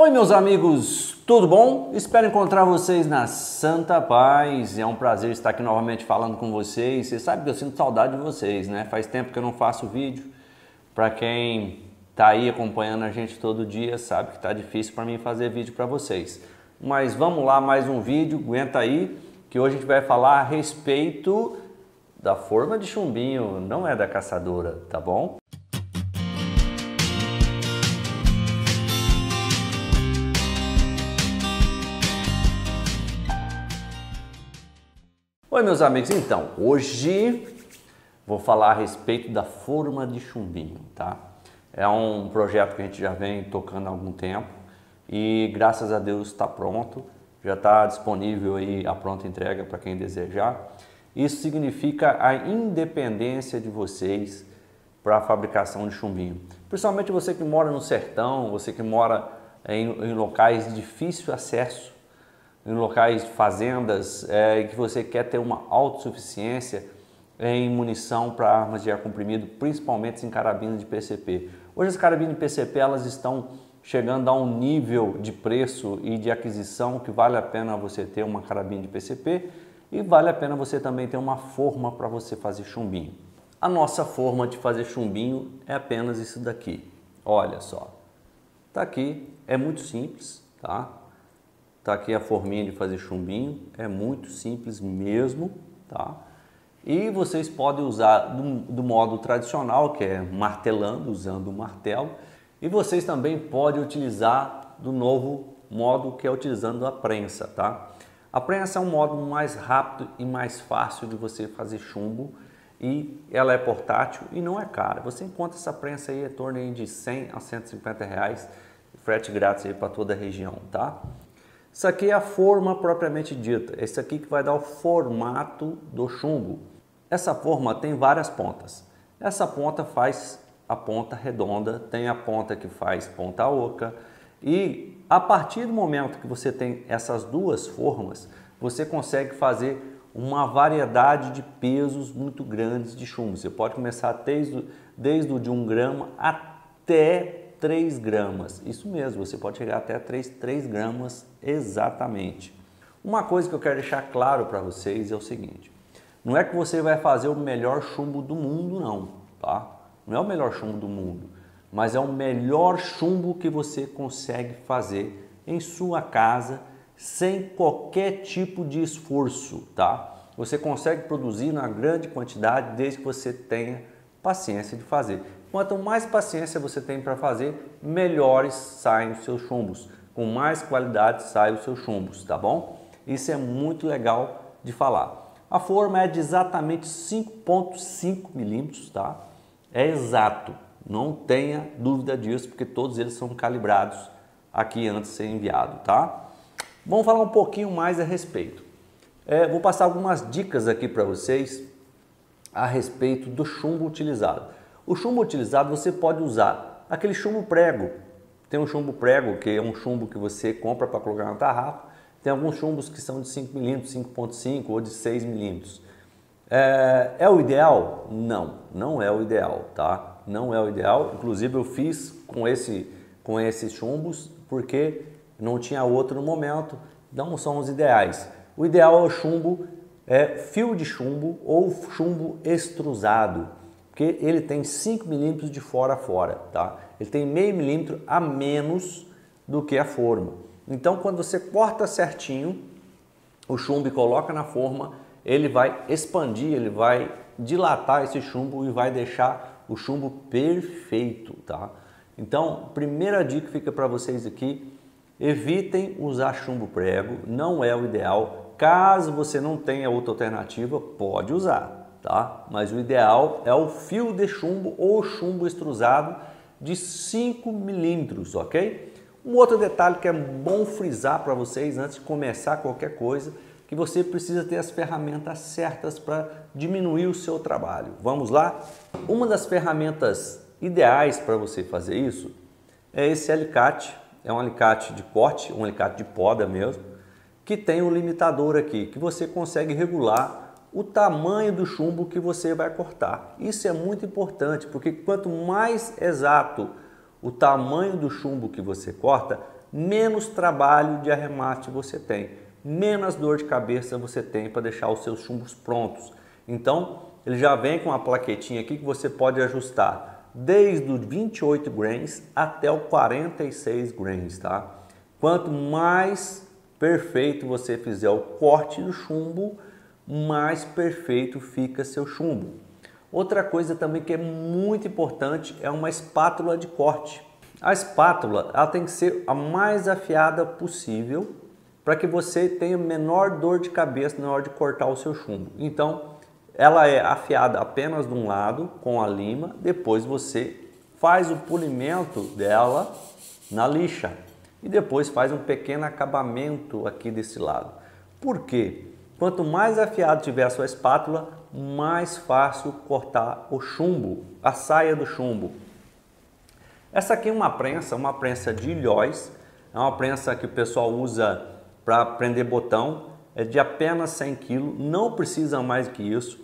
Oi, meus amigos, tudo bom? Espero encontrar vocês na Santa Paz. É um prazer estar aqui novamente falando com vocês. Você sabe que eu sinto saudade de vocês, né? Faz tempo que eu não faço vídeo. Para quem tá aí acompanhando a gente todo dia, sabe que tá difícil para mim fazer vídeo para vocês. Mas vamos lá, mais um vídeo, aguenta aí, que hoje a gente vai falar a respeito da forma de chumbinho, não é da caçadora, tá bom? Oi, meus amigos. Então, hoje vou falar a respeito da forma de chumbinho, tá? É um projeto que a gente já vem tocando há algum tempo e graças a Deus está pronto, já está disponível aí a pronta entrega para quem desejar. Isso significa a independência de vocês para a fabricação de chumbinho. Principalmente você que mora no sertão, você que mora em, em locais de difícil acesso em locais de fazendas é, que você quer ter uma autossuficiência em munição para armas de ar comprimido, principalmente em carabinas de PCP. Hoje as carabinas de PCP elas estão chegando a um nível de preço e de aquisição que vale a pena você ter uma carabina de PCP e vale a pena você também ter uma forma para você fazer chumbinho. A nossa forma de fazer chumbinho é apenas isso daqui. Olha só, tá aqui, é muito simples, tá? Tá aqui a forminha de fazer chumbinho, é muito simples mesmo, tá? E vocês podem usar do, do modo tradicional, que é martelando, usando o martelo, e vocês também podem utilizar do novo modo que é utilizando a prensa, tá? A prensa é um modo mais rápido e mais fácil de você fazer chumbo e ela é portátil e não é cara. Você encontra essa prensa aí em torno de 100 a 150 reais, frete grátis aí para toda a região, tá? Isso aqui é a forma propriamente dita. Esse aqui que vai dar o formato do chumbo. Essa forma tem várias pontas. Essa ponta faz a ponta redonda, tem a ponta que faz ponta oca e a partir do momento que você tem essas duas formas, você consegue fazer uma variedade de pesos muito grandes de chumbo. Você pode começar desde, desde o de 1 grama até 3 gramas. Isso mesmo, você pode chegar até 3, 3 gramas exatamente. Uma coisa que eu quero deixar claro para vocês é o seguinte: não é que você vai fazer o melhor chumbo do mundo, não, tá? Não é o melhor chumbo do mundo, mas é o melhor chumbo que você consegue fazer em sua casa sem qualquer tipo de esforço, tá? Você consegue produzir na grande quantidade desde que você tenha paciência de fazer. Quanto mais paciência você tem para fazer, melhores saem os seus chumbos. Com mais qualidade saem os seus chumbos, tá bom? Isso é muito legal de falar. A forma é de exatamente 5.5 milímetros, tá? É exato, não tenha dúvida disso, porque todos eles são calibrados aqui antes de ser enviado, tá? Vamos falar um pouquinho mais a respeito. É, vou passar algumas dicas aqui para vocês a respeito do chumbo utilizado. O chumbo utilizado você pode usar aquele chumbo prego. Tem um chumbo prego, que é um chumbo que você compra para colocar na tarrafa. Tem alguns chumbos que são de 5 milímetros, 5.5 ou de 6 milímetros. É, é, o ideal? Não, não é o ideal, tá? Não é o ideal. Inclusive eu fiz com, esse, com esses chumbos porque não tinha outro no momento. Não são os ideais. O ideal é o chumbo, é, fio de chumbo ou chumbo extrusado porque ele tem 5 milímetros de fora a fora, tá? Ele tem meio milímetro a menos do que a forma. Então, quando você corta certinho o chumbo e coloca na forma, ele vai expandir, ele vai dilatar esse chumbo e vai deixar o chumbo perfeito, tá? Então, primeira dica fica para vocês aqui, evitem usar chumbo prego, não é o ideal. Caso você não tenha outra alternativa, pode usar, tá? Mas o ideal é o fio de chumbo ou chumbo extrusado de 5 milímetros, ok? Um outro detalhe que é bom frisar para vocês antes de começar qualquer coisa, que você precisa ter as ferramentas certas para diminuir o seu trabalho. Vamos lá? Uma das ferramentas ideais para você fazer isso é esse alicate, é um alicate de corte, um alicate de poda mesmo, que tem um limitador aqui, que você consegue regular o tamanho do chumbo que você vai cortar. Isso é muito importante, porque quanto mais exato o tamanho do chumbo que você corta, menos trabalho de arremate você tem, menos dor de cabeça você tem para deixar os seus chumbos prontos. Então, ele já vem com uma plaquetinha aqui que você pode ajustar desde os 28 grains até o 46 grains, tá? Quanto mais perfeito você fizer o corte do chumbo, mais perfeito fica seu chumbo. Outra coisa também que é muito importante é uma espátula de corte. A espátula ela tem que ser a mais afiada possível para que você tenha menor dor de cabeça na hora de cortar o seu chumbo. Então, ela é afiada apenas de um lado com a lima, depois você faz o polimento dela na lixa e depois faz um pequeno acabamento aqui desse lado. Por quê? Quanto mais afiado tiver a sua espátula, mais fácil cortar o chumbo, a saia do chumbo. Essa aqui é uma prensa, uma prensa de ilhóis, é uma prensa que o pessoal usa para prender botão, é de apenas 100 kg, não precisa mais que isso.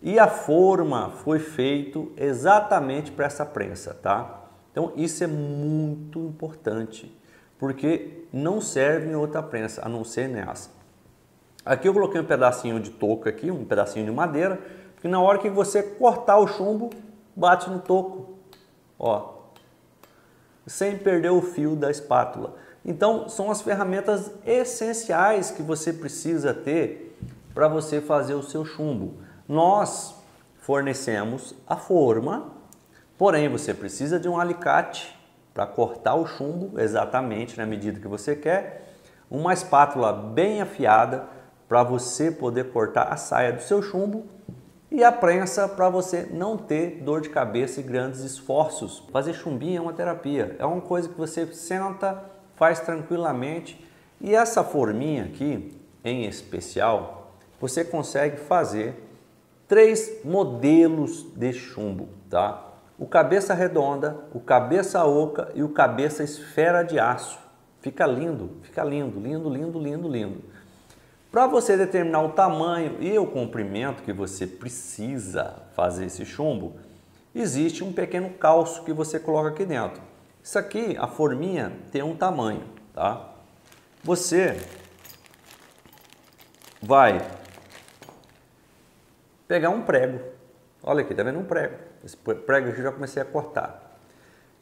E a forma foi feito exatamente para essa prensa, tá? Então isso é muito importante, porque não serve em outra prensa, a não ser nessa. Aqui eu coloquei um pedacinho de toco aqui, um pedacinho de madeira, porque na hora que você cortar o chumbo, bate no toco, ó, sem perder o fio da espátula. Então, são as ferramentas essenciais que você precisa ter para você fazer o seu chumbo. Nós fornecemos a forma, porém você precisa de um alicate para cortar o chumbo exatamente na medida que você quer, uma espátula bem afiada para você poder cortar a saia do seu chumbo e a prensa para você não ter dor de cabeça e grandes esforços. Fazer chumbinho é uma terapia, é uma coisa que você senta, faz tranquilamente e essa forminha aqui, em especial, você consegue fazer três modelos de chumbo, tá? O cabeça redonda, o cabeça oca e o cabeça esfera de aço. Fica lindo, fica lindo, lindo, lindo, lindo, lindo. Para você determinar o tamanho e o comprimento que você precisa fazer esse chumbo, existe um pequeno calço que você coloca aqui dentro. Isso aqui, a forminha, tem um tamanho, tá? Você vai pegar um prego. Olha aqui, tá vendo um prego? Esse prego aqui eu já comecei a cortar.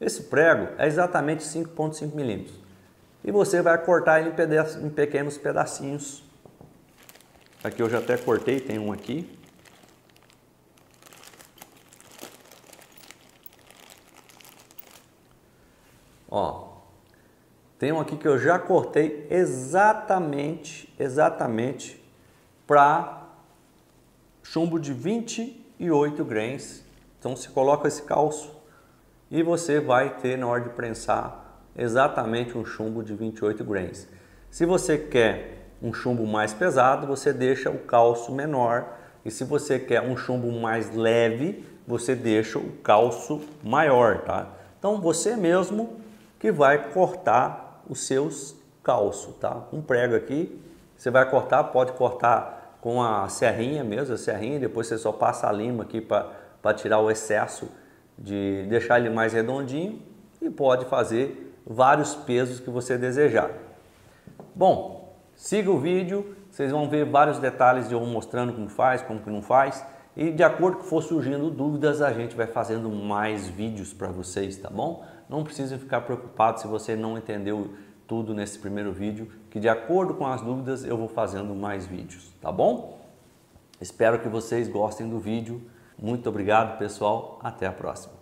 Esse prego é exatamente 5,5 milímetros. E você vai cortar ele em pequenos pedacinhos Aqui eu já até cortei, tem um aqui. Ó, tem um aqui que eu já cortei exatamente, exatamente para chumbo de 28 grains. Então você coloca esse calço e você vai ter na hora de prensar exatamente um chumbo de 28 grains. Se você quer um chumbo mais pesado, você deixa o calço menor. E se você quer um chumbo mais leve, você deixa o calço maior, tá? Então você mesmo que vai cortar os seus calços, tá? Um prego aqui, você vai cortar, pode cortar com a serrinha mesmo, a serrinha, depois você só passa a lima aqui para tirar o excesso de deixar ele mais redondinho e pode fazer vários pesos que você desejar. Bom, Siga o vídeo, vocês vão ver vários detalhes de eu mostrando como faz, como que não faz. E de acordo com for surgindo dúvidas, a gente vai fazendo mais vídeos para vocês, tá bom? Não precisa ficar preocupado se você não entendeu tudo nesse primeiro vídeo, que de acordo com as dúvidas eu vou fazendo mais vídeos, tá bom? Espero que vocês gostem do vídeo. Muito obrigado, pessoal. Até a próxima.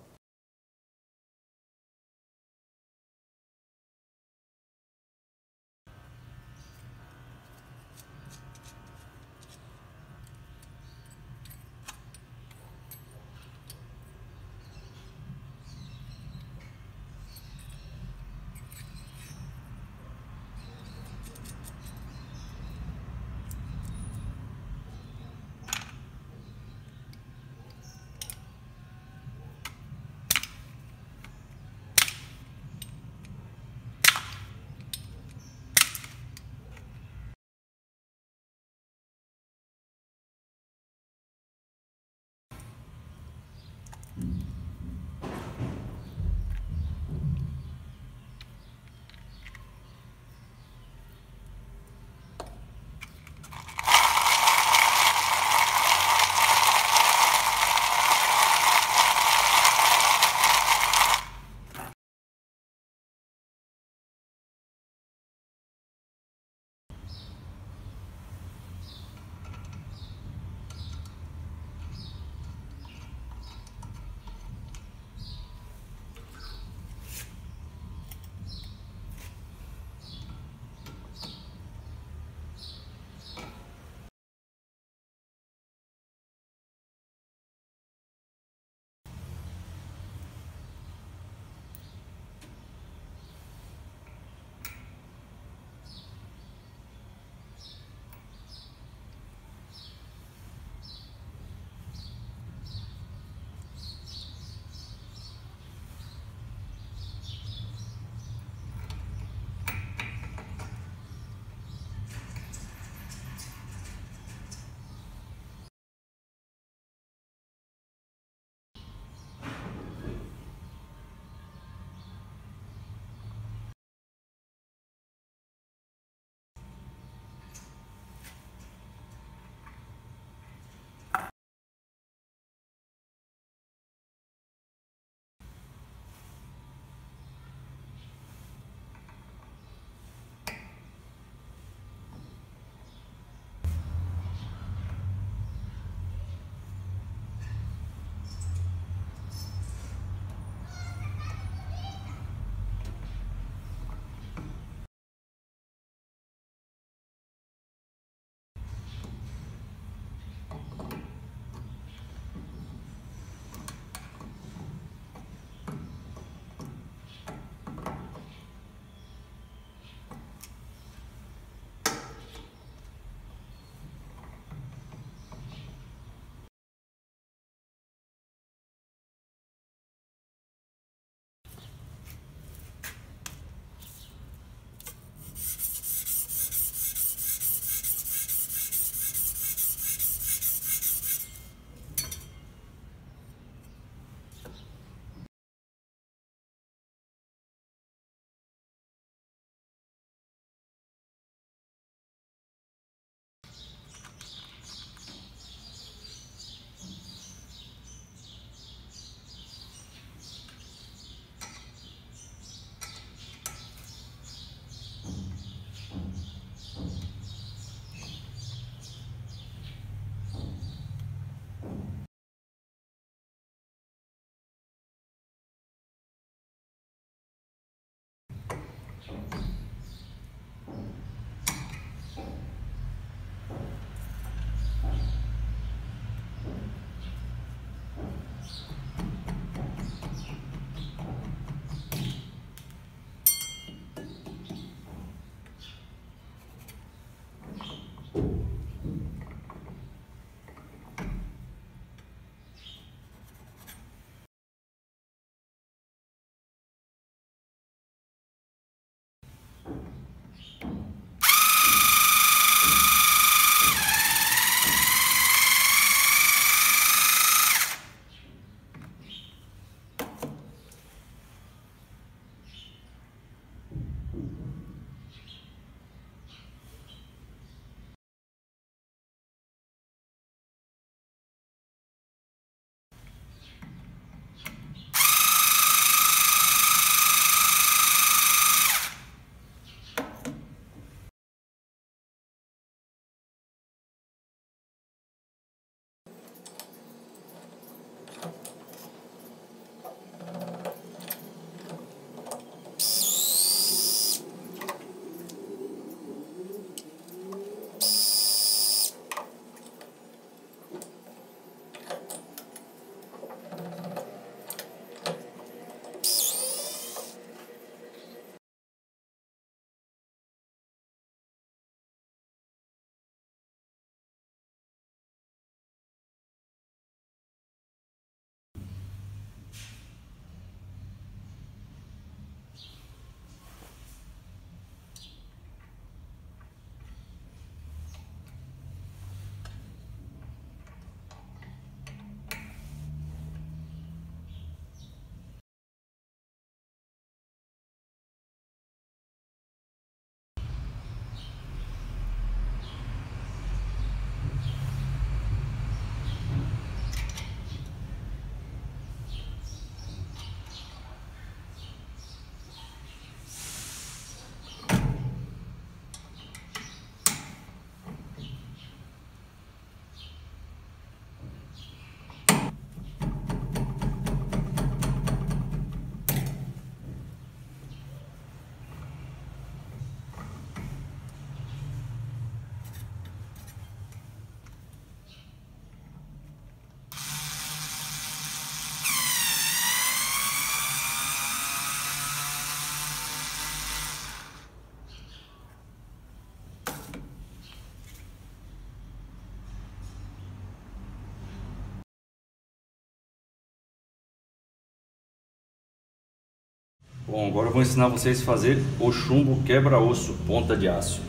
Bom, agora eu vou ensinar vocês a fazer o chumbo quebra-osso ponta de aço.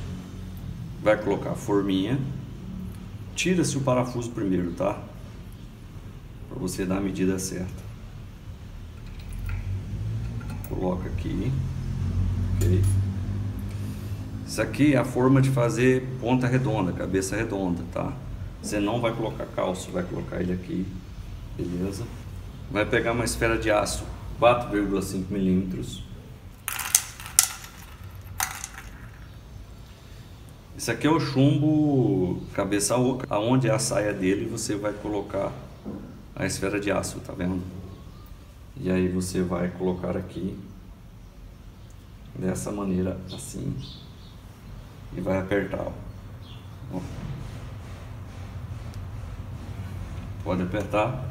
Vai colocar a forminha. Tira-se o parafuso primeiro, tá? Para você dar a medida certa. Coloca aqui. Ok. Isso aqui é a forma de fazer ponta redonda, cabeça redonda, tá? Você não vai colocar calço, vai colocar ele aqui. Beleza? Vai pegar uma esfera de aço 4,5 milímetros. Esse aqui é o chumbo cabeça oca, aonde é a saia dele você vai colocar a esfera de aço, tá vendo? E aí você vai colocar aqui dessa maneira assim e vai apertar. Ó. Pode apertar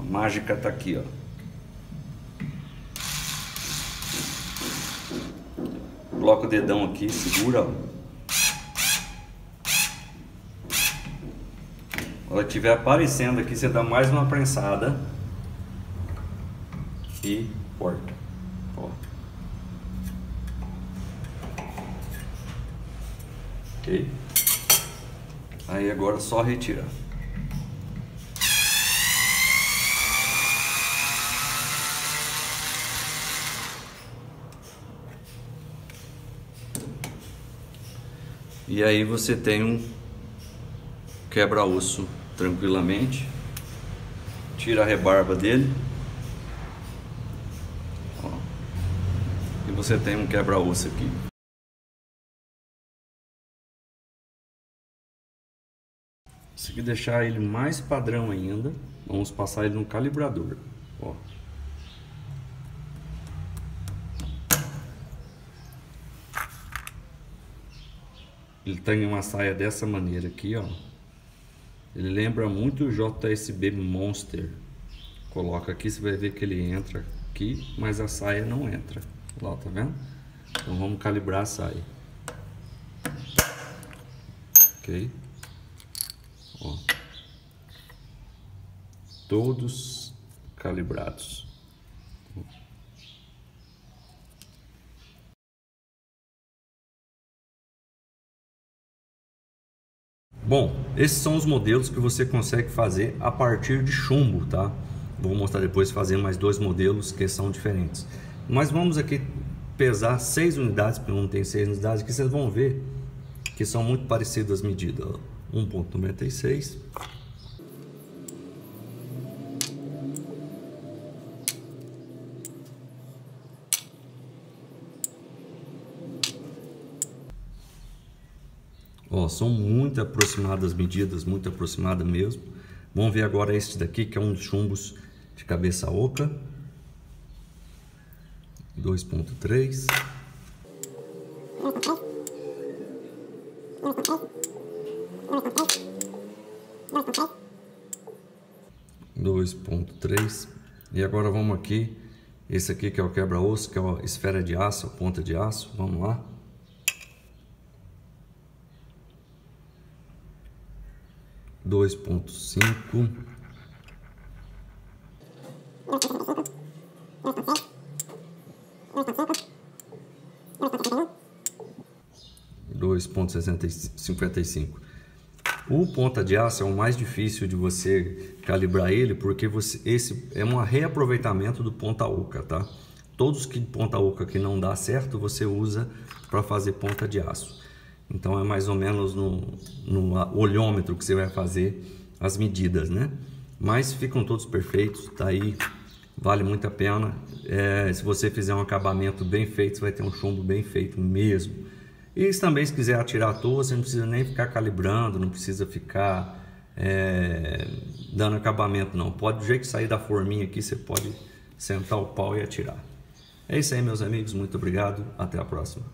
a mágica está aqui, ó. Coloca o dedão aqui, segura, ó. Quando estiver aparecendo aqui, você dá mais uma prensada e corta. Ó. Ok? Aí agora é só retirar. E aí você tem um quebra-osso tranquilamente. Tira a rebarba dele. Ó. E você tem um quebra-osso aqui. Se deixar ele mais padrão ainda, vamos passar ele no calibrador. Ó. Ele tem uma saia dessa maneira aqui, ó. Ele lembra muito o JSB Monster. Coloca aqui, você vai ver que ele entra aqui, mas a saia não entra. Lá, tá vendo? Então vamos calibrar a saia. Ok? Ó. Todos calibrados. Bom, esses são os modelos que você consegue fazer a partir de chumbo, tá? Vou mostrar depois fazer mais dois modelos que são diferentes. Mas vamos aqui pesar seis unidades, porque não tem seis unidades, que vocês vão ver que são muito parecidas as medidas. 1.96 Ó, são muito aproximadas medidas, muito aproximada mesmo. Vamos ver agora este daqui, que é um dos chumbos de cabeça oca. 2.3. Dois ponto três e agora vamos aqui esse aqui que é o quebra-osso que é a esfera de aço, a ponta de aço, vamos lá dois ponto cinco. dois ponto cinquenta e cinco. O ponta de aço é o mais difícil de você calibrar ele porque você esse é um reaproveitamento do ponta oca tá? Todos que ponta oca que não dá certo você usa para fazer ponta de aço então é mais ou menos no, no olhômetro que você vai fazer as medidas, né? Mas ficam todos perfeitos, tá aí, vale muito a pena. É, se você fizer um acabamento bem feito, você vai ter um chumbo bem feito mesmo. E também se quiser atirar à toa, você não precisa nem ficar calibrando, não precisa ficar é, dando acabamento não. Pode, do jeito que sair da forminha aqui, você pode sentar o pau e atirar. É isso aí, meus amigos. Muito obrigado. Até a próxima.